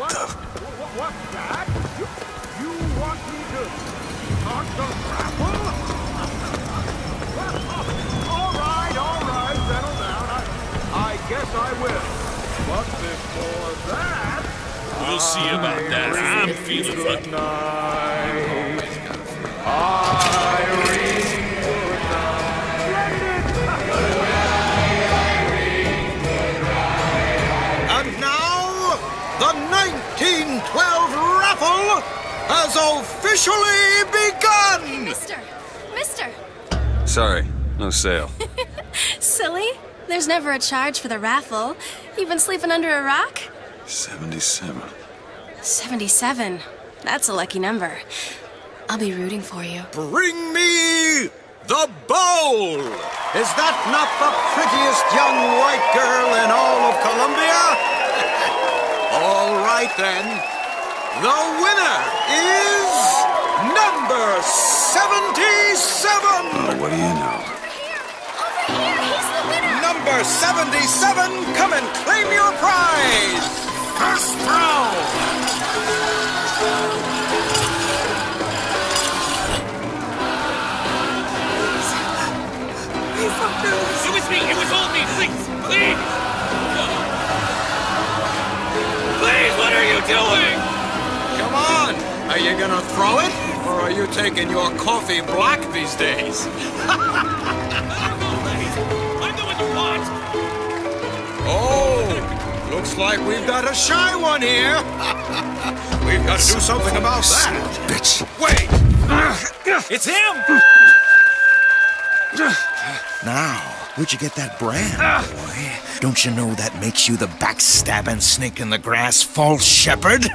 what, the... What, what, Dad? You, you want me to start the raffle? all right, all right, settle down. I, I guess I will. But before that... We'll see about that. I'm feeling Good the 1912 raffle has officially begun! Mister! Mister! Sorry, no sale. Silly. There's never a charge for the raffle. You've been sleeping under a rock? 77. 77. That's a lucky number. I'll be rooting for you. Bring me the bowl! Is that not the prettiest young white right then. The winner is number 77! Oh, what do you know? Over here! He's the winner! Number 77, come and claim your prize! First round! It was me. It was all me. Please, please. Please, doing? Come on! Are you gonna throw it? Or are you taking your coffee black these days? I don't know, please. I'm the one you want. Oh, looks like we've got a shy one here. we've got to do something about that. Bitch. Wait! It's him! Now, where'd you get that brand, ah. boy? Don't you know that makes you the backstabbing snake in the grass false shepherd?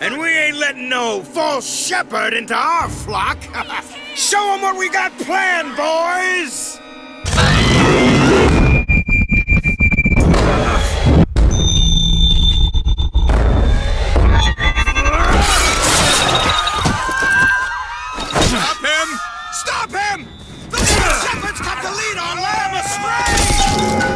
And we ain't letting no false shepherd into our flock. Show them what we got planned, boys! Stop him! Stop him! The false shepherd's got to lead our lamb astray!